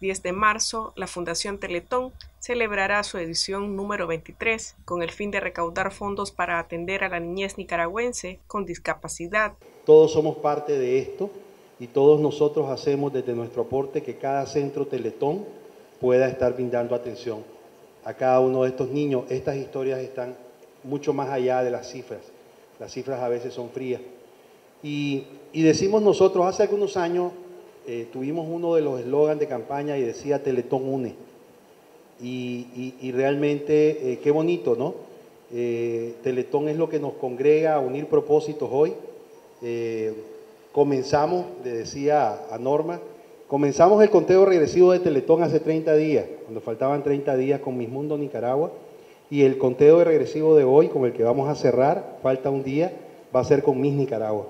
10 de marzo, la Fundación Teletón celebrará su edición número 23 con el fin de recaudar fondos para atender a la niñez nicaragüense con discapacidad. Todos somos parte de esto y todos nosotros hacemos desde nuestro aporte que cada centro Teletón pueda estar brindando atención a cada uno de estos niños. Estas historias están mucho más allá de las cifras. Las cifras a veces son frías. Y, decimos nosotros, hace algunos años eh, tuvimos uno de los eslogans de campaña y decía Teletón une. Y, realmente, eh, qué bonito, ¿no? Eh, Teletón es lo que nos congrega a unir propósitos hoy. comenzamos, le decía a Norma, comenzamos el conteo regresivo de Teletón hace 30 días, cuando faltaban 30 días con Mis Mundo Nicaragua. Y el conteo regresivo de hoy, con el que vamos a cerrar, falta un día, va a ser con Miss Nicaragua.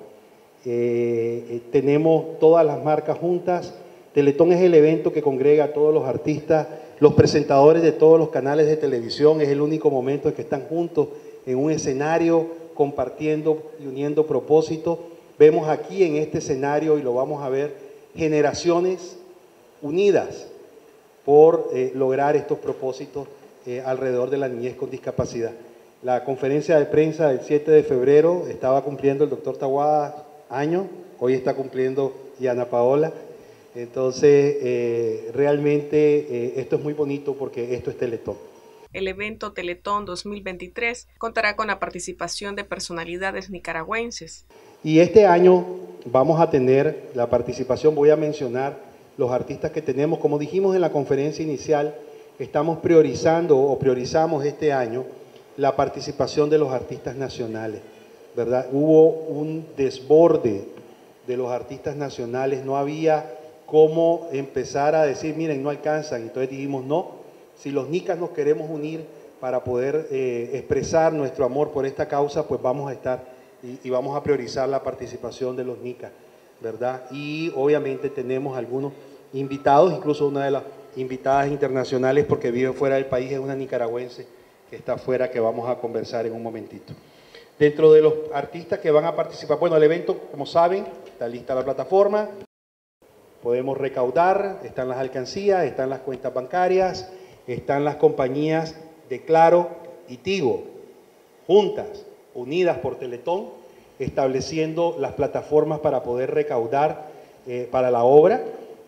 Eh, eh, tenemos todas las marcas juntas. Teletón es el evento que congrega a todos los artistas, los presentadores de todos los canales de televisión. Es el único momento en que están juntos en un escenario compartiendo y uniendo propósitos. Vemos aquí en este escenario, y lo vamos a ver, generaciones unidas por eh, lograr estos propósitos alrededor de la niñez con discapacidad. La conferencia de prensa del 7 de febrero estaba cumpliendo el doctor Taguada año, hoy está cumpliendo Diana Paola. Entonces, eh, realmente eh, esto es muy bonito porque esto es Teletón. El evento Teletón 2023 contará con la participación de personalidades nicaragüenses. Y este año vamos a tener la participación, voy a mencionar los artistas que tenemos. Como dijimos en la conferencia inicial, estamos priorizando o priorizamos este año la participación de los artistas nacionales. Hubo un desborde de los artistas nacionales, no había cómo empezar a decir, miren, no alcanzan. Entonces dijimos, no, si los nicas nos queremos unir para poder eh, expresar nuestro amor por esta causa, pues vamos a estar y, y, vamos a priorizar la participación de los nicas, ¿verdad? Y obviamente tenemos algunos invitados, incluso una de las invitadas internacionales porque vive fuera del país es una nicaragüense que está afuera que vamos a conversar en un momentito. Dentro de los artistas que van a participar, bueno, el evento, como saben, está lista la plataforma, podemos recaudar, están las alcancías, están las cuentas bancarias, están las compañías de Claro y Tigo, juntas, unidas por Teletón, estableciendo las plataformas para poder recaudar eh, para la obra.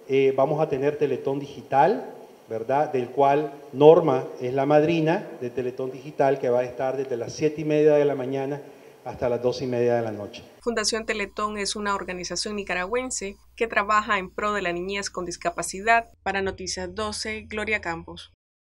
Eh, vamos a tener Teletón Digital, ¿verdad? Del cual Norma es la madrina de Teletón Digital que va a estar desde las 7 y media de la mañana hasta las 2 y media de la noche. Fundación Teletón es una organización nicaragüense que trabaja en pro de la niñez con discapacidad. Para Noticias 12, Gloria Campos.